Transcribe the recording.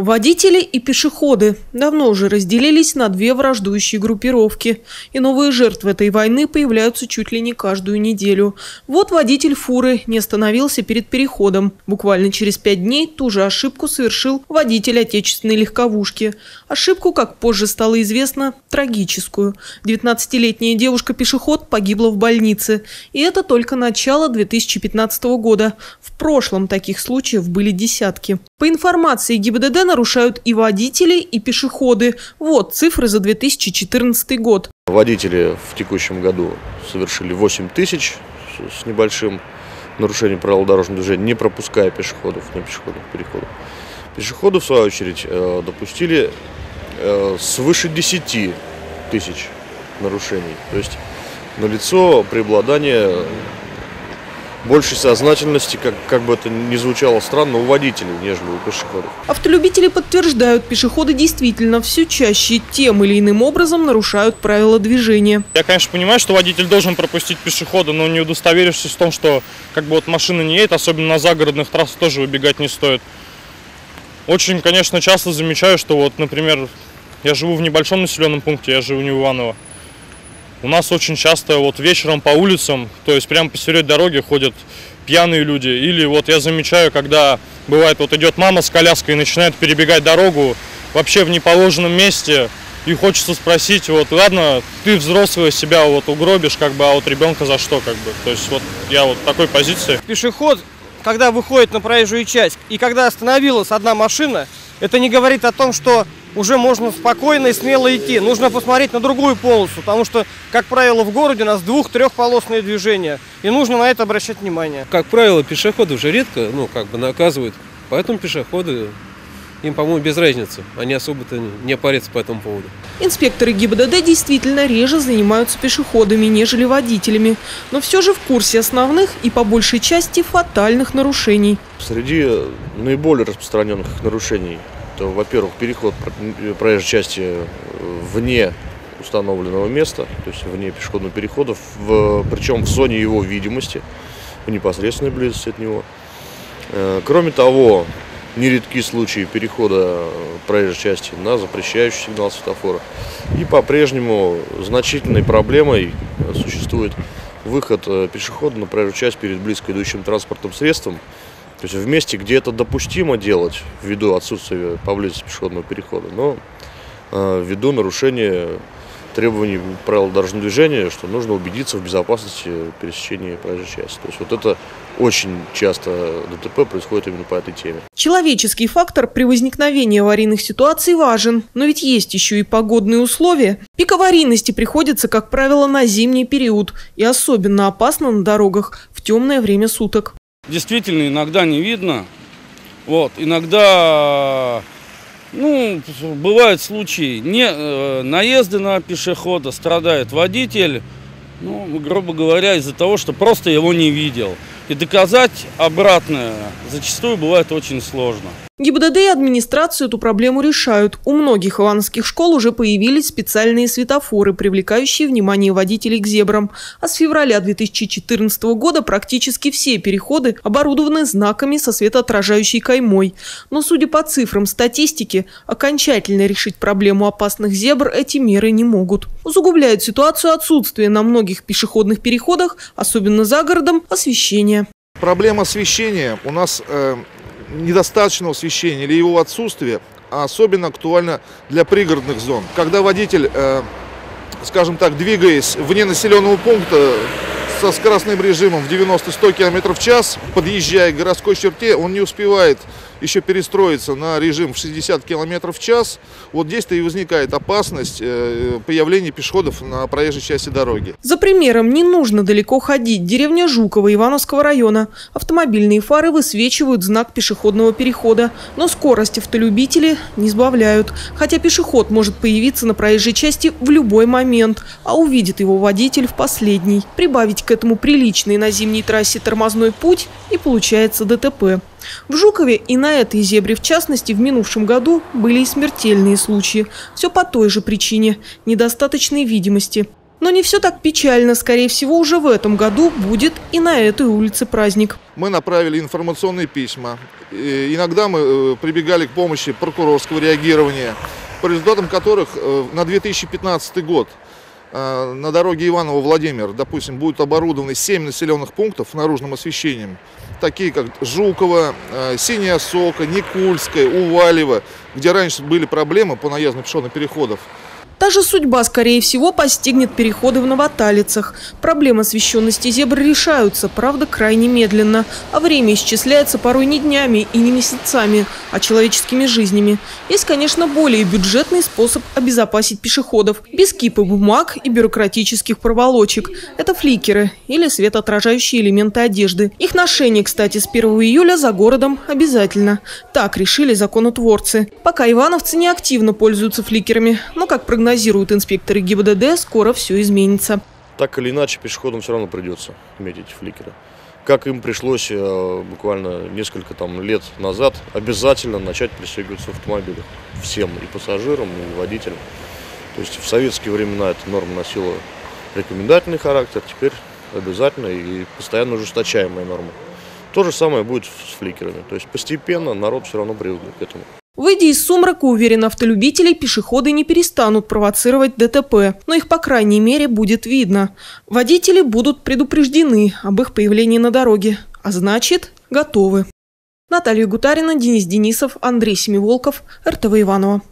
Водители и пешеходы давно уже разделились на две враждующие группировки, и новые жертвы этой войны появляются чуть ли не каждую неделю. Вот водитель фуры не остановился перед переходом. Буквально через пять дней ту же ошибку совершил водитель отечественной легковушки. Ошибку, как позже стало известно, трагическую. 19-летняя девушка-пешеход погибла в больнице. И это только начало 2015 года. В прошлом таких случаев были десятки. По информации ГИБДД нарушают и водители, и пешеходы. Вот цифры за 2014 год. Водители в текущем году совершили 8 тысяч с небольшим нарушением правил дорожного движения, не пропуская пешеходов на пешеходных переходах. Пешеходы, в свою очередь, э, допустили э, свыше 10 тысяч нарушений. То есть налицо преобладание большей сознательности, как, как бы это ни звучало странно, у водителей, нежели у пешеходов. Автолюбители подтверждают, пешеходы действительно все чаще тем или иным образом нарушают правила движения. Я, конечно, понимаю, что водитель должен пропустить пешехода, но не удостоверившись в том, что как бы вот машина не едет, особенно на загородных трассах тоже выбегать не стоит. Очень, конечно, часто замечаю, что вот, например, я живу в небольшом населенном пункте, я живу не в Иваново. У нас очень часто вот вечером по улицам, то есть прямо посередине дороги ходят пьяные люди. Или вот я замечаю, когда бывает вот идет мама с коляской и начинает перебегать дорогу вообще в неположенном месте, и хочется спросить, вот, ладно, ты взрослый себя вот угробишь, как бы, а вот ребенка за что, как бы. То есть вот я вот такой позиции. Пешеход, когда выходит на проезжую часть, и когда остановилась одна машина, это не говорит о том, что уже можно спокойно и смело идти. Нужно посмотреть на другую полосу, потому что, как правило, в городе у нас двух-трехполосные движения, и нужно на это обращать внимание. Как правило, пешеходы уже редко, ну, как бы наказывают, поэтому пешеходы им, по-моему, без разницы. Они особо-то не парятся по этому поводу. Инспекторы ГИБДД действительно реже занимаются пешеходами, нежели водителями. Но все же в курсе основных и по большей части фатальных нарушений. Среди наиболее распространенных нарушений это, во-первых, переход проезжей части э, вне установленного места, то есть вне пешеходного перехода, в, причем в зоне его видимости, в непосредственной близости от него. Э, кроме того, нередки случаи перехода проезжей части на запрещающий сигнал светофора. И по-прежнему значительной проблемой существует выход э, пешехода на проезжую часть перед близко идущим транспортным средством, то есть в месте, где это допустимо делать, ввиду отсутствия поблизости пешеходного перехода, но э, ввиду нарушения требований правил дорожного движения, что нужно убедиться в безопасности пересечения проезжей части. То есть вот это очень часто ДТП происходит именно по этой теме. Человеческий фактор при возникновении аварийных ситуаций важен, но ведь есть еще и погодные условия. Пик аварийности приходится, как правило, на зимний период и особенно опасно на дорогах в темное время суток действительно иногда не видно. Вот, иногда, ну, бывают случаи, не, э, наезды на пешехода, страдает водитель, ну, грубо говоря, из-за того, что просто его не видел. И доказать обратное зачастую бывает очень сложно. ГИБДД и администрацию эту проблему решают. У многих ивановских школ уже появились специальные светофоры, привлекающие внимание водителей к зебрам. А с февраля 2014 года практически все переходы оборудованы знаками со светоотражающей каймой. Но, судя по цифрам статистики, окончательно решить проблему опасных зебр эти меры не могут. Усугубляют ситуацию отсутствие на многих пешеходных переходах, особенно за городом, освещения. Проблема освещения у нас э, недостаточного освещения или его отсутствие а особенно актуально для пригородных зон. Когда водитель, э, скажем так, двигаясь вне населенного пункта со скоростным режимом в 90-100 км в час, подъезжая к городской черте, он не успевает еще перестроиться на режим в 60 км в час, вот здесь-то и возникает опасность э, появления пешеходов на проезжей части дороги. За примером не нужно далеко ходить. Деревня Жукова Ивановского района. Автомобильные фары высвечивают знак пешеходного перехода, но скорость автолюбители не сбавляют. Хотя пешеход может появиться на проезжей части в любой момент, а увидит его водитель в последний. Прибавить к этому приличный на зимней трассе тормозной путь и получается ДТП. В Жукове и на этой зебре, в частности, в минувшем году были и смертельные случаи. Все по той же причине – недостаточной видимости. Но не все так печально. Скорее всего, уже в этом году будет и на этой улице праздник. Мы направили информационные письма. Иногда мы э, прибегали к помощи прокурорского реагирования, по результатам которых э, на 2015 год на дороге Иваново-Владимир, допустим, будет оборудованы 7 населенных пунктов наружным освещением, такие как Жуково, Синяя Сока, Никульская, Увалево, где раньше были проблемы по наезду пешеходных переходов. Та же судьба, скорее всего, постигнет переходы в Новоталицах. Проблемы освещенности зебр решаются, правда, крайне медленно. А время исчисляется порой не днями и не месяцами, а человеческими жизнями. Есть, конечно, более бюджетный способ обезопасить пешеходов. Без кипа бумаг и бюрократических проволочек. Это фликеры или светоотражающие элементы одежды. Их ношение, кстати, с 1 июля за городом обязательно. Так решили законотворцы. Пока ивановцы не активно пользуются фликерами, но, как прогнозируют прогнозируют инспекторы ГИБДД, скоро все изменится. Так или иначе, пешеходам все равно придется иметь эти фликеры. Как им пришлось э, буквально несколько там, лет назад обязательно начать пристегиваться в автомобилях. Всем, и пассажирам, и водителям. То есть в советские времена эта норма носила рекомендательный характер, теперь обязательно и постоянно ужесточаемая норма. То же самое будет с фликерами. То есть постепенно народ все равно привык к этому. Выйдя из сумрака, уверен автолюбителей, пешеходы не перестанут провоцировать ДТП, но их, по крайней мере, будет видно. Водители будут предупреждены об их появлении на дороге, а значит, готовы. Наталья Гутарина, Денис Денисов, Андрей Семиволков, РТВ Иванова.